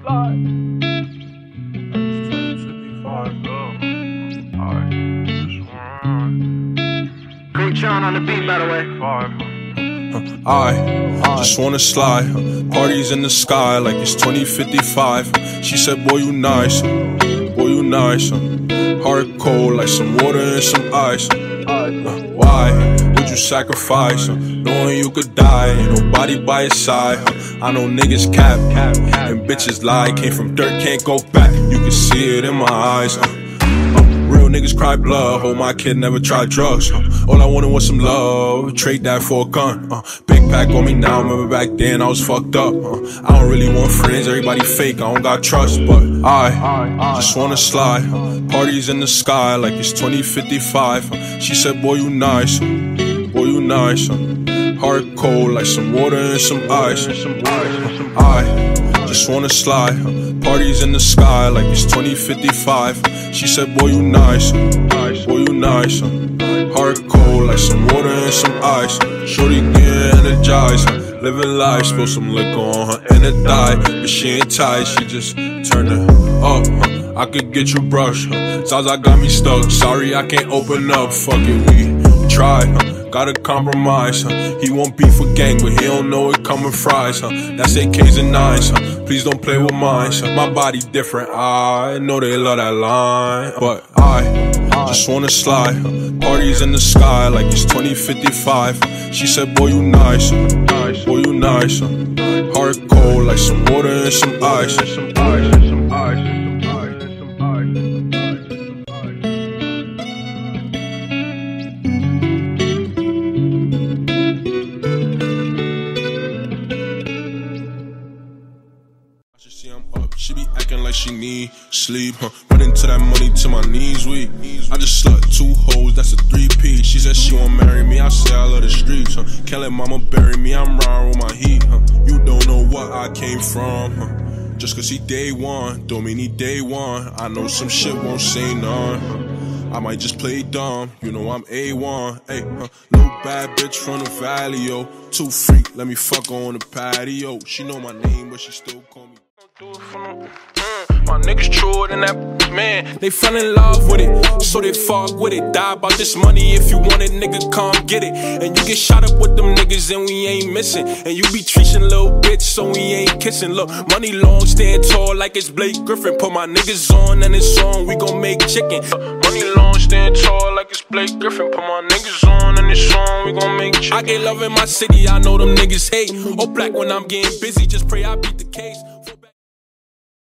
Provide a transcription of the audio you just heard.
slide. It's 2055, Great John on the beat, by the way. I just wanna slide. Parties in the sky like it's 2055. She said, Boy, you nice. Boy, you nice. Heart cold like some water and some ice. Why you sacrifice? Knowing you could die, ain't nobody by your side. I know niggas cap, and bitches lie. Came from dirt, can't go back. You can see it in my eyes. Real niggas cry blood. Hope my kid never tried drugs. All I wanted was some love. Trade that for a gun. Uh, big pack on me now. Remember back then I was fucked up. Uh, I don't really want friends. Everybody fake. I don't got trust. But I just wanna slide. Parties in the sky like it's 2055. She said, Boy, you nice. You nice. Heart cold like some water and some ice. I just wanna slide. Parties in the sky like it's 2055. She said, Boy, you nice. Boy, you nice. Heart cold like some water and some ice. Shorty get energized. Living life, spill some liquor on her and it die. But she ain't tight, she just turn it up. I could get you brushed. Sounds like got me stuck. Sorry, I can't open up. Fuck it, we try. Gotta compromise, huh? He won't beef with gang, but he don't know it coming fries, huh? That's AKs and nines, huh? Please don't play with mine, huh? My body different, I know they love that line, but I just wanna slide. huh? Parties in the sky like it's 2055. She said, Boy, you nice, huh? boy, you nice. huh? Heart cold like some water and some ice. Like she need sleep, huh? Running to that money to my knees weak. I just slut two hoes, that's a three P. She said she won't marry me, I say I love the streets, huh? Can't let mama bury me, I'm riding with my heat, huh? You don't know what I came from, huh? Just cause he day one, don't mean he day one. I know some shit won't say none. I might just play dumb, you know I'm A1. Hey, huh? Little bad bitch from the valley, yo. Too freak, let me fuck on the patio. She know my name, but she still call me. Niggas truer than that man. They fell in love with it, so they fuck with it. Die about this money if you want it, nigga, come get it. And you get shot up with them niggas and we ain't missing. And you be treating little bitch, so we ain't kissing. Look, money long, stand tall like it's Blake Griffin. Put my niggas on and it's on, we gon' make chicken. Uh, money long, stand tall like it's Blake Griffin. Put my niggas on and it's on, we gon' make chicken. I get love in my city, I know them niggas hate. All black when I'm getting busy, just pray I beat the